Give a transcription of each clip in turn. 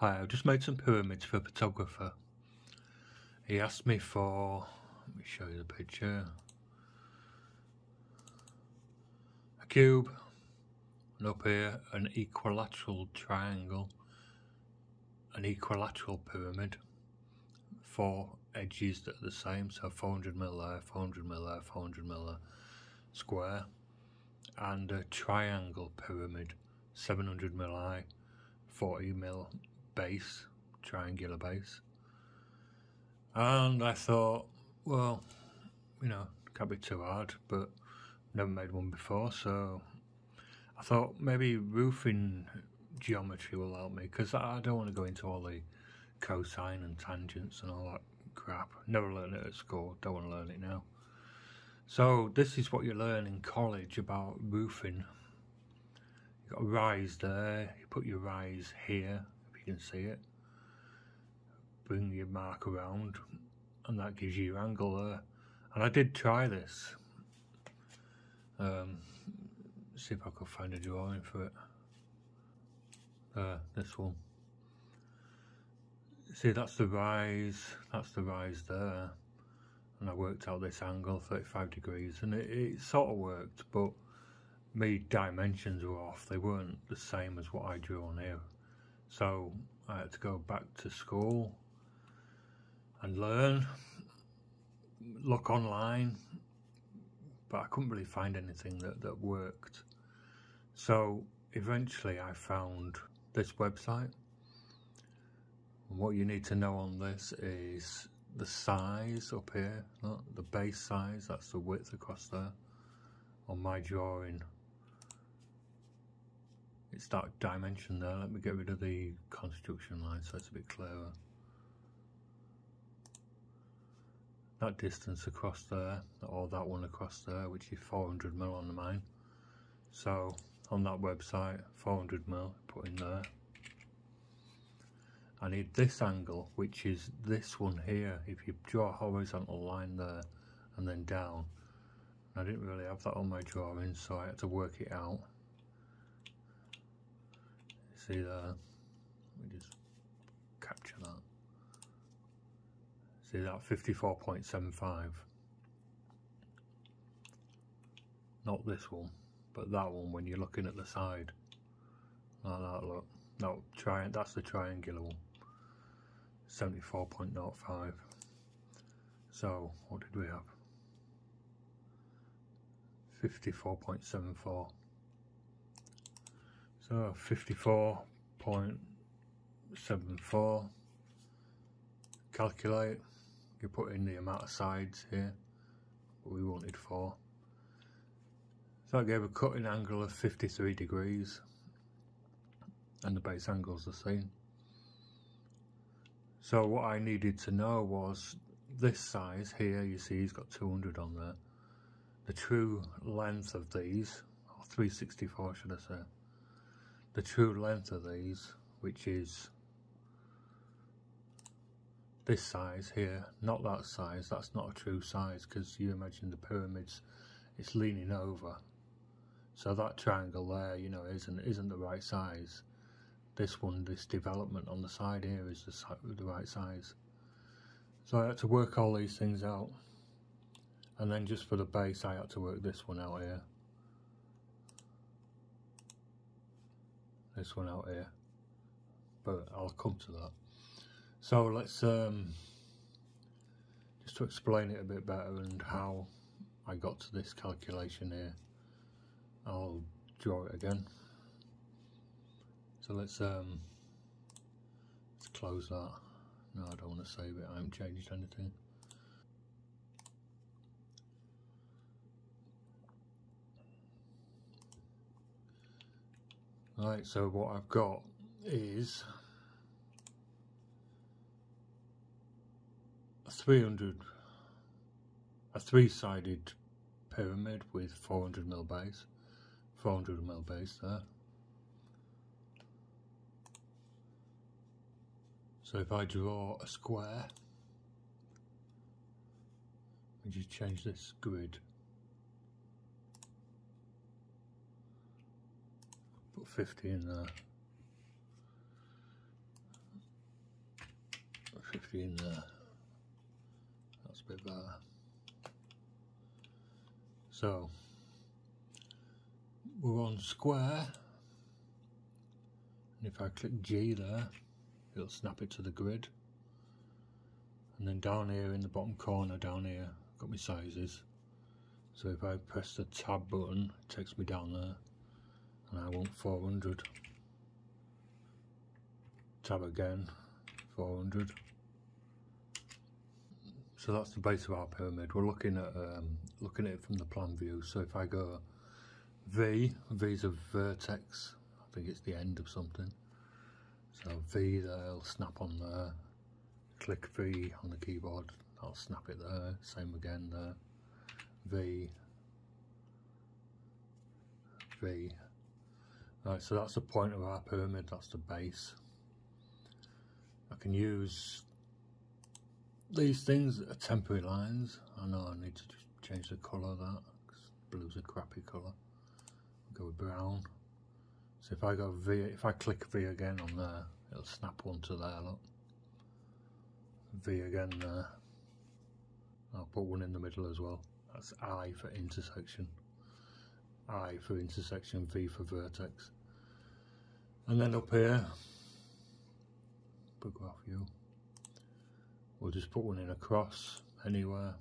Hi, I've just made some pyramids for a photographer. He asked me for, let me show you the picture, a cube, and up here an equilateral triangle, an equilateral pyramid, four edges that are the same, so 400 mil there, 400 mil there, 400 mil there, square, and a triangle pyramid, 700 mil high, 40 mil base, triangular base. And I thought, well, you know, can't be too hard, but never made one before, so I thought maybe roofing geometry will help me because I don't want to go into all the cosine and tangents and all that crap. Never learned it at school, don't want to learn it now. So this is what you learn in college about roofing. You've got a rise there, you put your rise here, you can see it. Bring your mark around and that gives you your angle there. And I did try this. Um, see if I could find a drawing for it. Uh, this one. See that's the rise, that's the rise there. And I worked out this angle, 35 degrees, and it, it sort of worked, but my dimensions were off. They weren't the same as what I drew on here. So I had to go back to school and learn, look online, but I couldn't really find anything that, that worked. So eventually I found this website. what you need to know on this is the size up here, the base size, that's the width across there. On my drawing, it's that dimension there. Let me get rid of the construction line so it's a bit clearer. That distance across there, or that one across there, which is 400 mil on the mine. So on that website, 400 mil, put in there. I need this angle, which is this one here. If you draw a horizontal line there and then down, I didn't really have that on my drawing, so I had to work it out see there. Let me just capture that. See that 54.75. Not this one, but that one when you're looking at the side. Like that look. No, try that's the triangular one. 74.05. So what did we have? 54.74. So 54.74 calculate. You put in the amount of sides here. We wanted four so I gave a cutting angle of 53 degrees. And the base angle's the same. So what I needed to know was this size here. You see he's got 200 on there. The true length of these or 364 should I say the true length of these, which is this size here, not that size, that's not a true size because you imagine the pyramids, it's leaning over. So that triangle there, you know, isn't isn't the right size. This one, this development on the side here is the, the right size. So I had to work all these things out. And then just for the base, I had to work this one out here. This one out here. But I'll come to that. So let's um, just to explain it a bit better and how I got to this calculation here I'll draw it again. So let's um, let's close that. No I don't want to save it. I haven't changed anything Right, so what I've got is a 300, a three-sided pyramid with 400 mil base, 400 mil base there. So if I draw a square, we just change this grid put 50 in there. 15 there. That's a bit better. So we're on square. And if I click G there it'll snap it to the grid. And then down here in the bottom corner down here I've got my sizes. So if I press the tab button it takes me down there I want 400 tab again 400 so that's the base of our pyramid. We're looking at um, looking at it from the plan view. So if I go V V's a vertex. I think it's the end of something. So V there'll snap on there. Click V on the keyboard I'll snap it there. Same again there. V. V right so that's the point of our pyramid that's the base. I can use these things are temporary lines. I know I need to just change the colour of that because blue's a crappy colour. Go with brown. So if I go V if I click V again on there it'll snap onto there look. V again there. I'll put one in the middle as well. That's I for intersection I for intersection V for vertex. And then up here big graph we'll just put one in across anywhere.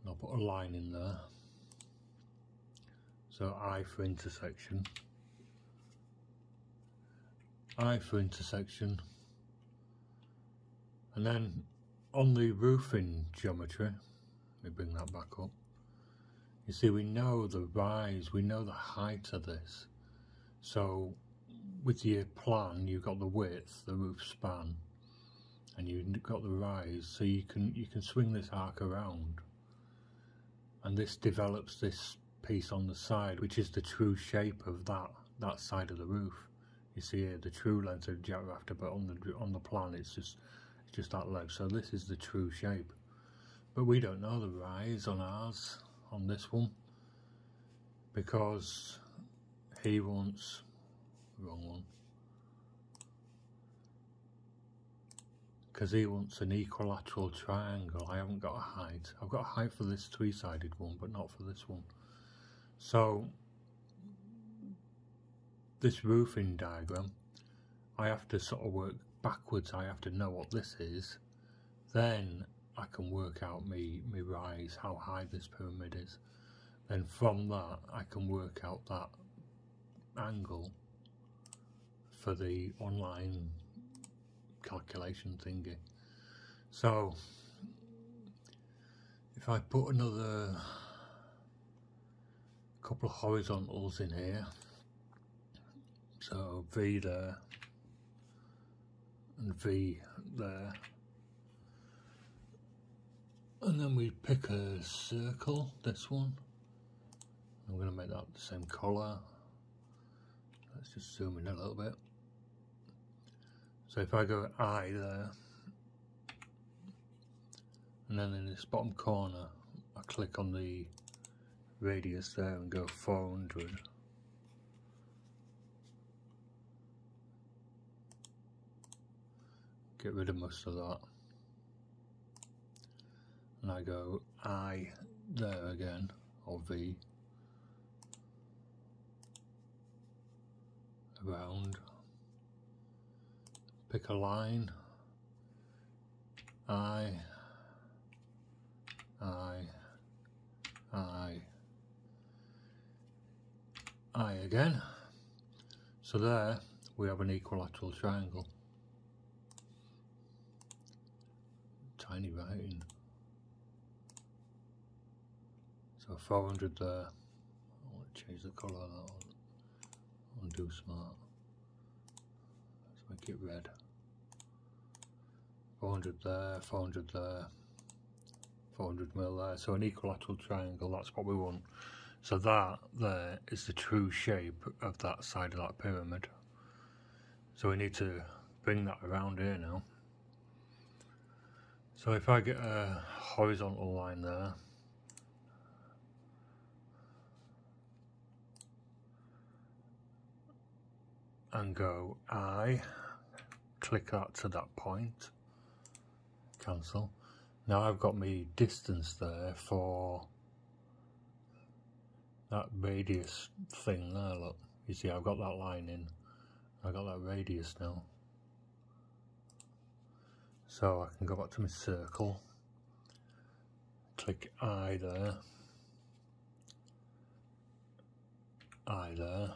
And I'll put a line in there. So I for intersection. I for intersection. And then on the roofing geometry let me bring that back up you see we know the rise we know the height of this. So with your plan you've got the width the roof span and you've got the rise so you can you can swing this arc around. And this develops this piece on the side which is the true shape of that that side of the roof. You see here the true length of jack rafter but on the on the plan it's just it's just that length. so this is the true shape. But we don't know the rise on ours on this one because he wants wrong one. Because he wants an equilateral triangle. I haven't got a height. I've got a height for this three-sided one but not for this one. So this roofing diagram I have to sort of work backwards. I have to know what this is. Then I can work out me, me rise how high this pyramid is. Then from that I can work out that angle for the online calculation thingy. So if I put another couple of horizontals in here so V there and V there and then we pick a circle this one. I'm going to make that the same colour let's just zoom in a little bit. So if I go I there and then in this bottom corner I click on the radius there and go 400 get rid of most of that and I go I there again or V around pick a line I I I I again. So there we have an equilateral triangle. Tiny writing. So 400 there. I want to change the colour of that one. Undo smart. Let's make it red. 400 there, 400 there, 400 mil there. So an equilateral triangle, that's what we want. So that there is the true shape of that side of that pyramid. So we need to bring that around here now. So if I get a horizontal line there, and go I, click that to that point. Cancel. Now I've got my distance there for that radius thing there, look. You see I've got that line in. I've got that radius now. So I can go back to my circle, click I there, I there.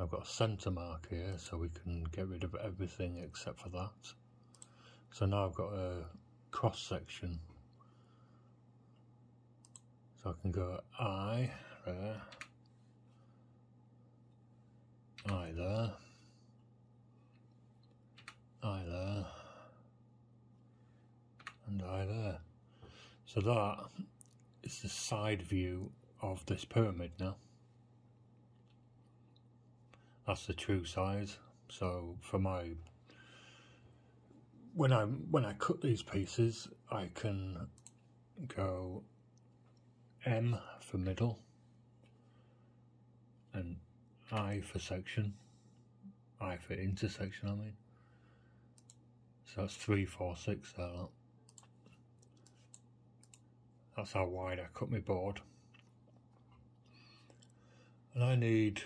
I've got a centre mark here so we can get rid of everything except for that. So now I've got a cross section. So I can go I there, I there. I there, and I there. So that is the side view of this pyramid now. That's the true size. So for my when I when I cut these pieces, I can go M for middle and I for section, I for intersection. I mean. So that's three, four, six there. That's how wide I cut my board. And I need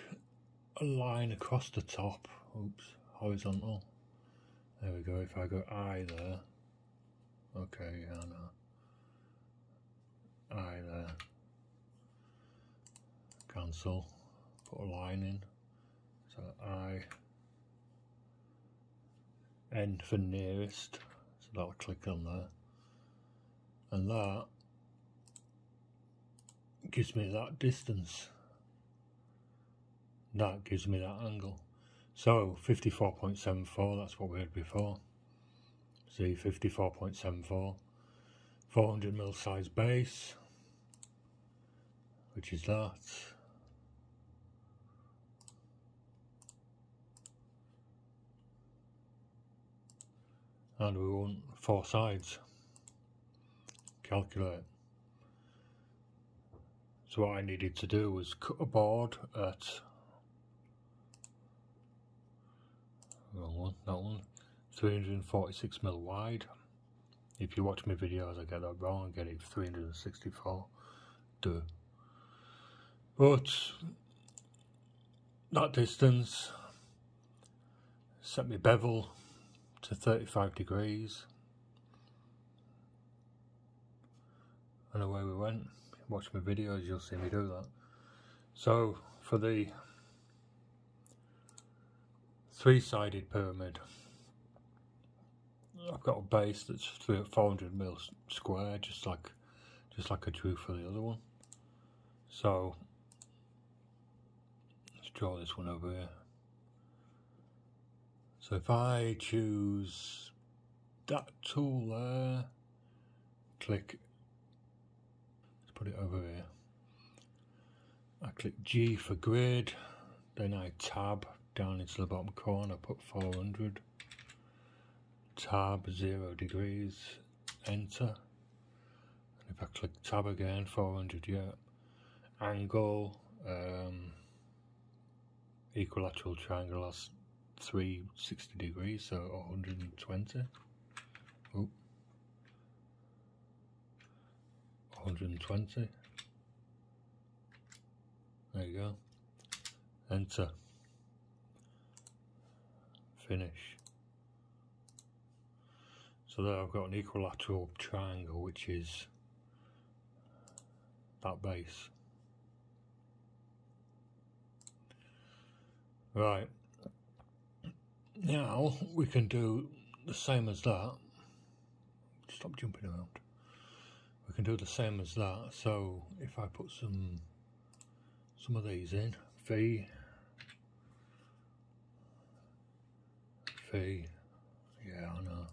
a line across the top. Oops, horizontal. There we go. If I go I there. Okay, yeah, no. I there. Cancel. Put a line in. So I N for nearest, so that'll click on there. And that gives me that distance. That gives me that angle. So 54.74, that's what we had before. See, 54.74, 400 mil size base, which is that. and we want four sides calculate so what I needed to do was cut a board at wrong one, that one. 346 mil wide. If you watch my videos I get that wrong I get it 364 do. But that distance set me bevel to 35 degrees. And away we went. Watch my videos you'll see me do that. So for the three-sided pyramid. I've got a base that's 400 mil square just like just like I drew for the other one. So let's draw this one over here. So if I choose that tool there, click, let's put it over here. I click G for grid, then I tab down into the bottom corner, put 400, tab 0 degrees, enter. And if I click tab again, 400, yeah. Angle, um, equilateral triangle, that's 360 degrees, so 120. Oh. 120. There you go. Enter. Finish. So there I've got an equilateral triangle which is that base. Right. Now we can do the same as that. Stop jumping around. We can do the same as that. So if I put some some of these in, V, V, yeah, I know,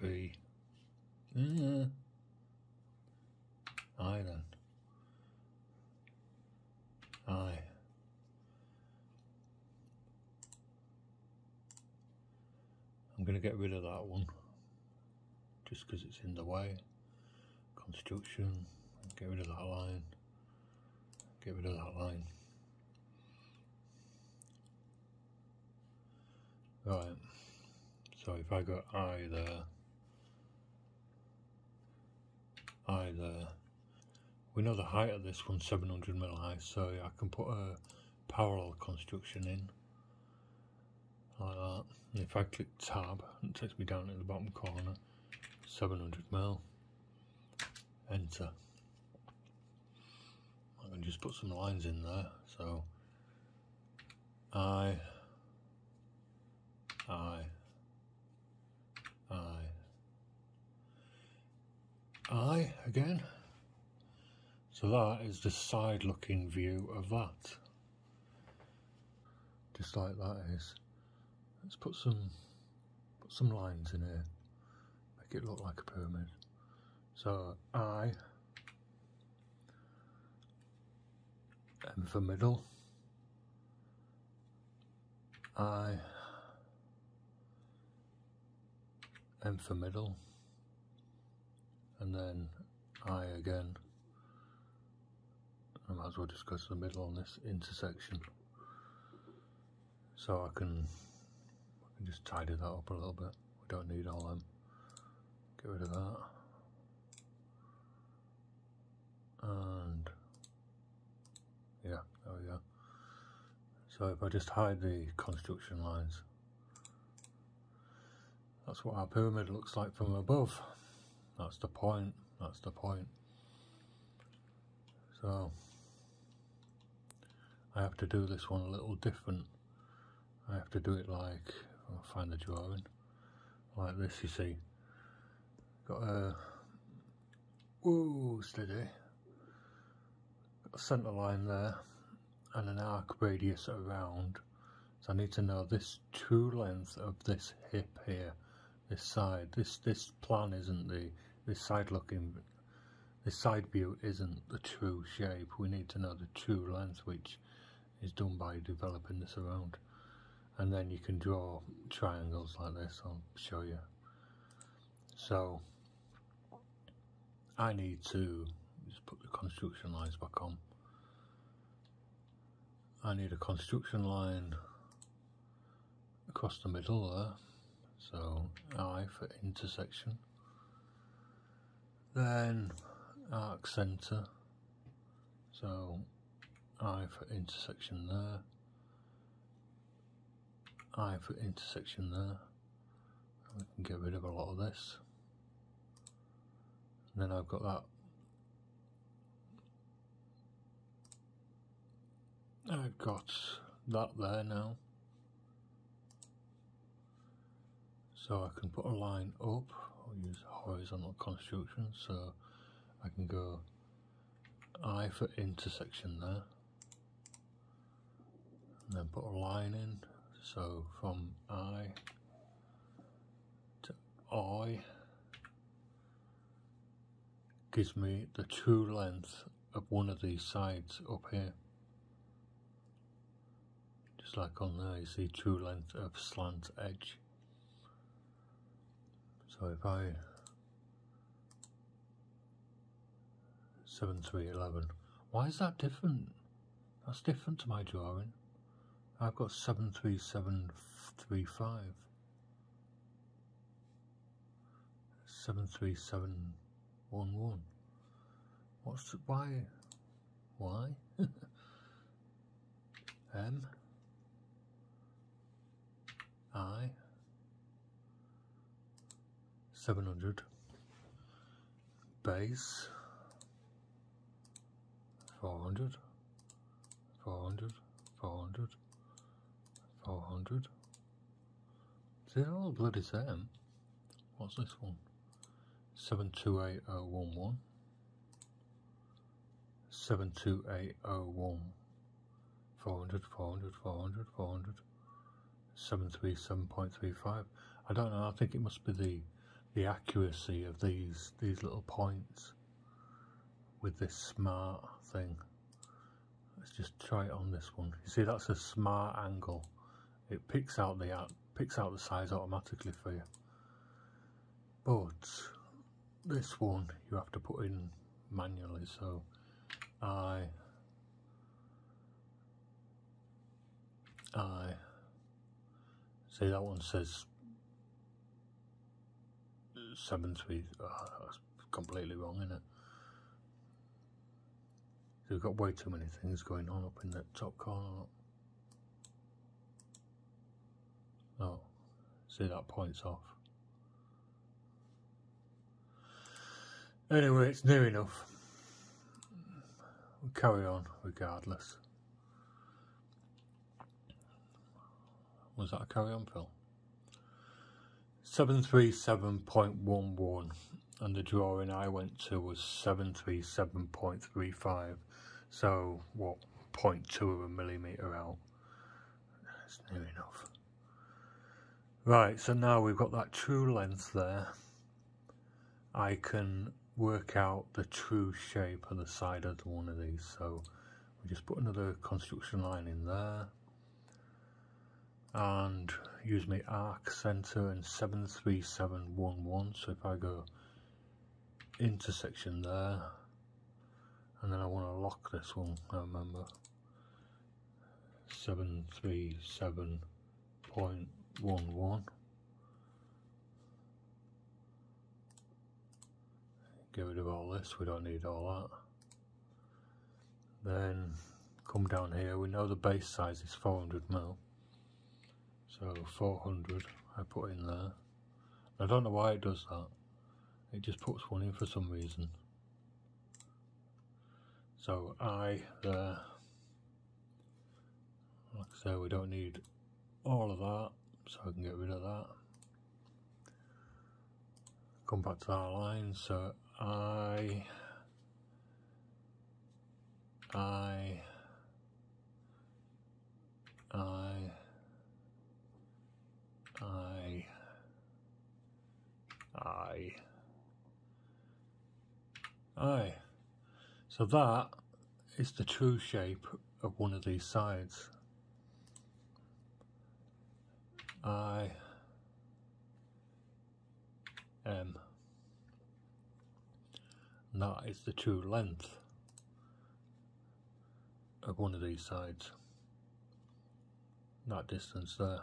V, yeah. I then, I. I'm going to get rid of that one. Just because it's in the way. Construction. Get rid of that line. Get rid of that line Right, so if I go I there, we know the height of this one's 700 mil high, so I can put a parallel construction in, like that. And if I click tab, it takes me down in the bottom corner, 700 mil, enter. I can just put some lines in there, so I I, I, I again. So that is the side looking view of that. Just like that is. Let's put some put some lines in here. Make it look like a pyramid. So I M for middle. I M for middle, and then I again. I might as well just go the middle on this intersection. So I can, I can just tidy that up a little bit. We don't need all them. Get rid of that. And yeah, there we go. So if I just hide the construction lines, that's what our pyramid looks like from above. That's the point. That's the point. So I have to do this one a little different. I have to do it like, I'll find the drawing, like this you see. Got a, ooh, steady. Got a centre line there and an arc radius around. So I need to know this true length of this hip here this side. This this plan isn't the this side looking this side view isn't the true shape. We need to know the true length, which is done by developing this around. And then you can draw triangles like this. I'll show you. So I need to just put the construction lines back on. I need a construction line across the middle there so I for intersection. Then arc center so I for intersection there. I for intersection there. We can get rid of a lot of this. And then I've got that. I've got that there now So I can put a line up, use horizontal construction, so I can go I for intersection there, and then put a line in, so from I to I gives me the true length of one of these sides up here. Just like on there, you see true length of slant edge. So if I 7311, why is that different? That's different to my drawing. I've got 73735. 73711. What's why? Why? M I 700 base. 400 400 400 400 they're all bloody same what's this one? 728011 72801 400 400 400 400 737.35 I don't know I think it must be the the accuracy of these these little points with this smart thing. Let's just try it on this one. You see that's a smart angle. It picks out the picks out the size automatically for you. But this one you have to put in manually so I I See that one says seven three. Oh, ah, that's completely wrong, isn't it? We've got way too many things going on up in the top corner. Oh, see that points off. Anyway, it's near enough. We'll carry on regardless. Was that a carry on, Phil? 737.11 and the drawing I went to was 737.35 so what 0.2 of a millimetre out? That's near enough. Right so now we've got that true length there. I can work out the true shape of the side of one of these. So we just put another construction line in there and use my arc center and 73711 so if I go intersection there and then I want to lock this one I remember. 737.11 get rid of all this we don't need all that. Then come down here we know the base size is 400 mil so 400 I put in there. I don't know why it does that. It just puts one in for some reason. So I there. Like I say we don't need all of that so I can get rid of that. Come back to our line. So I I I I I I. So that is the true shape of one of these sides. I M. And that is the true length of one of these sides. That distance there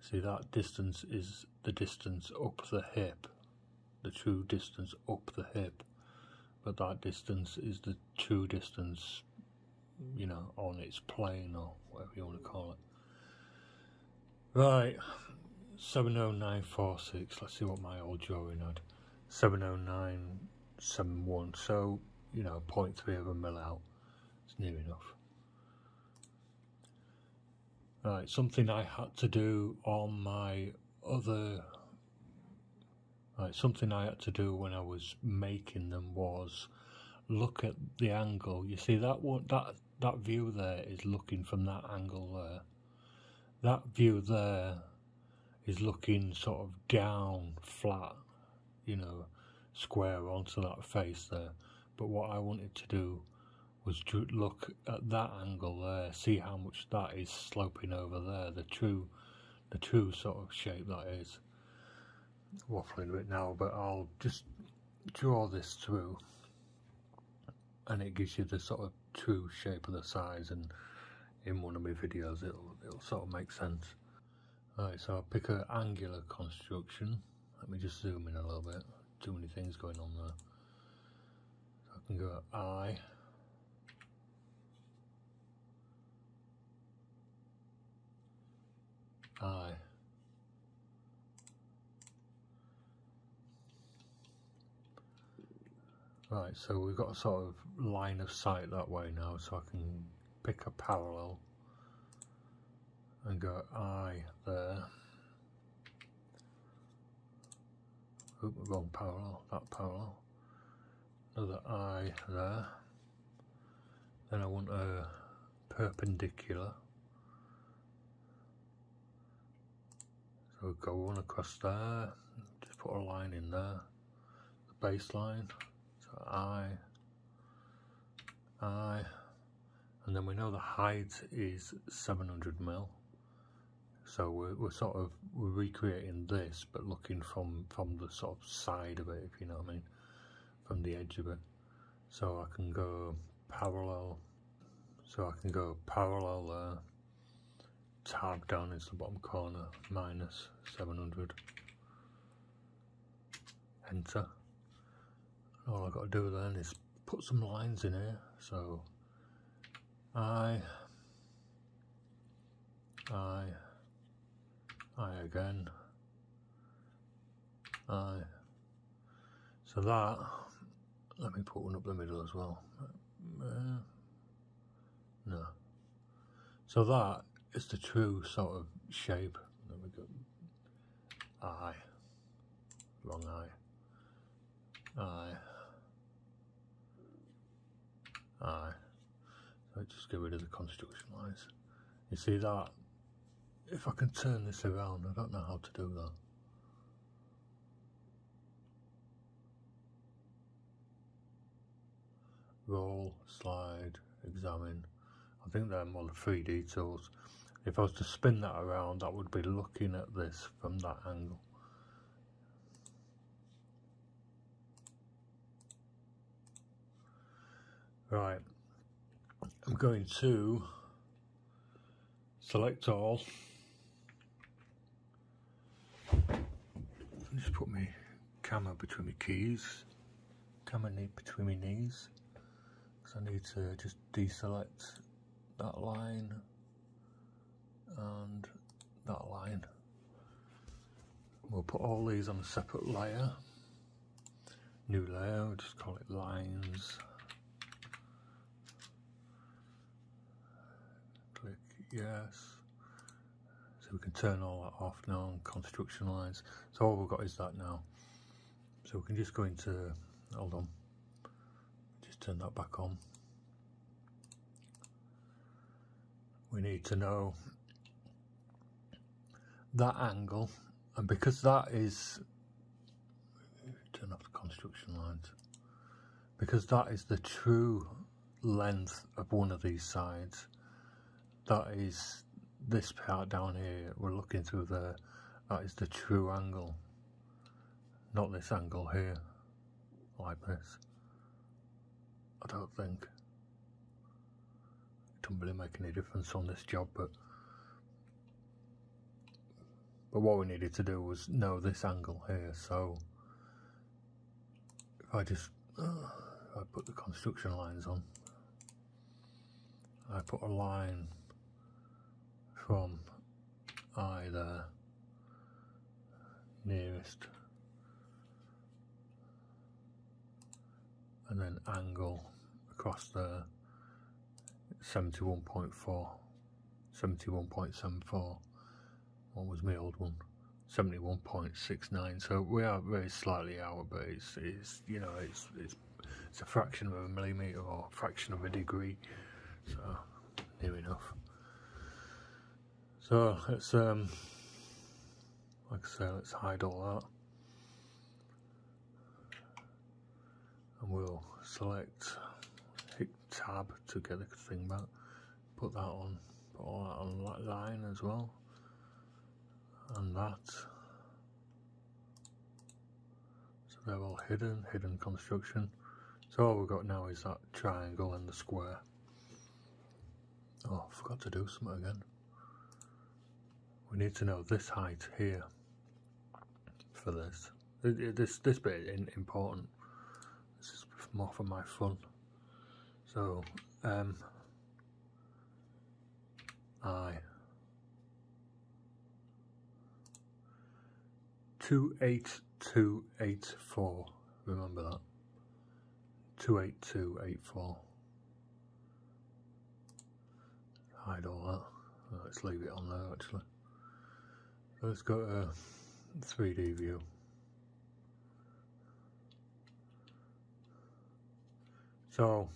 See that distance is the distance up the hip, the true distance up the hip, but that distance is the true distance, you know, on its plane or whatever you want to call it. Right, 70946, let's see what my old drawing had. 70971, so, you know, 0.3 of a mil out, it's near enough. Right, something I had to do on my other right, something I had to do when I was making them was look at the angle. You see that one that that view there is looking from that angle there. That view there is looking sort of down flat, you know, square onto that face there. But what I wanted to do was look at that angle there, see how much that is sloping over there, the true, the true sort of shape that is. Waffling a bit now, but I'll just draw this through and it gives you the sort of true shape of the size and in one of my videos it'll, it'll sort of make sense. Alright, so I'll pick an angular construction. Let me just zoom in a little bit. Too many things going on there. So I can go I Aye. Right, so we've got a sort of line of sight that way now, so I can pick a parallel and go I there. Oop, wrong parallel, that parallel. Another I there. Then I want a perpendicular. So go one across there, just put a line in there, the baseline, so I, I, and then we know the height is 700 mil. So we're, we're sort of we're recreating this, but looking from from the sort of side of it, if you know what I mean, from the edge of it. So I can go parallel. So I can go parallel there, tab down into the bottom corner, minus 700. Enter. All I've got to do then is put some lines in here. So I, I, I again, I. So that, let me put one up the middle as well. Uh, no. So that is the true sort of shape. There we go. Eye. Wrong eye. Eye. Eye. So just get rid of the construction lines. You see that? If I can turn this around, I don't know how to do that. Roll, slide, examine. I think they're more the 3D tools. If I was to spin that around, that would be looking at this from that angle. Right, I'm going to select all. Just put my camera between my keys, camera between my knees, because I need to just deselect that line and that line. We'll put all these on a separate layer. New layer, we'll just call it lines. Click yes. So we can turn all that off now on construction lines. So all we've got is that now. So we can just go into, hold on, just turn that back on. We need to know that angle. And because that is turn off the construction lines. Because that is the true length of one of these sides that is this part down here we're looking through there that is the true angle. Not this angle here like this. I don't think really make any difference on this job but but what we needed to do was know this angle here. So if I just uh, I put the construction lines on I put a line from either nearest and then angle across the 71.4 71.74 what was my old one? 71.69 so we are very slightly out but it's, it's you know it's, it's it's a fraction of a millimeter or a fraction of a degree. So near enough. So let's um like I say let's hide all that. And we'll select tab to get the thing back put that on put all that on that line as well and that. So they're all hidden, hidden construction. So all we've got now is that triangle and the square. Oh, I forgot to do something again. We need to know this height here for this. This this bit is important. This is more for my fun. So, um, I 28284. Remember that. 28284. Hide all that. Let's leave it on there actually. let's go to 3D view. So,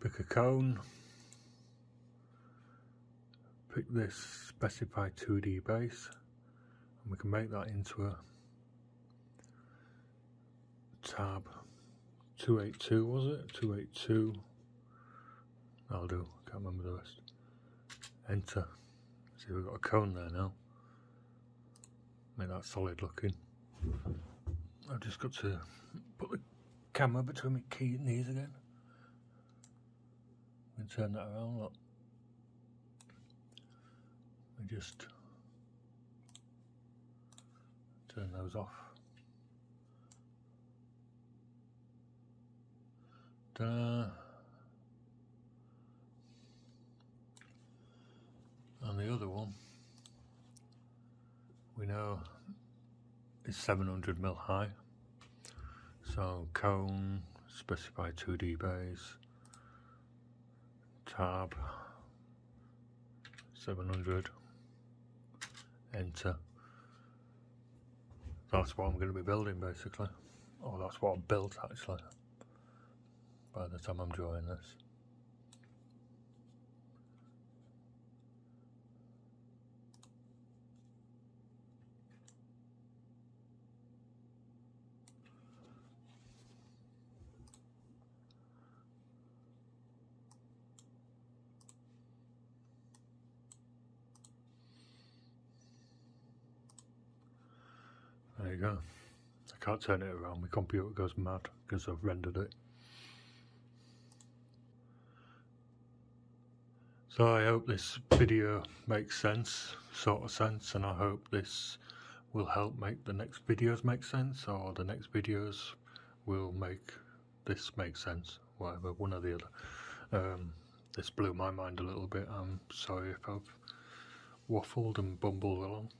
pick a cone, pick this specified 2D base, and we can make that into a tab. 282 was it? 282 I'll do. Can't remember the rest. Enter. See we've got a cone there now. Make that solid looking. I've just got to put the camera between my knees again and turn that around look me just turn those off. Ta-da. And the other one, we know is 700 mil high. So cone, specify 2D base, tab, 700, enter. That's what I'm going to be building basically. Or that's what I've built actually by the time I'm drawing this. There you go. I can't turn it around, my computer goes mad because I've rendered it. So I hope this video makes sense, sort of sense, and I hope this will help make the next videos make sense, or the next videos will make this make sense, whatever, one or the other. Um, this blew my mind a little bit, I'm sorry if I've waffled and bumbled along.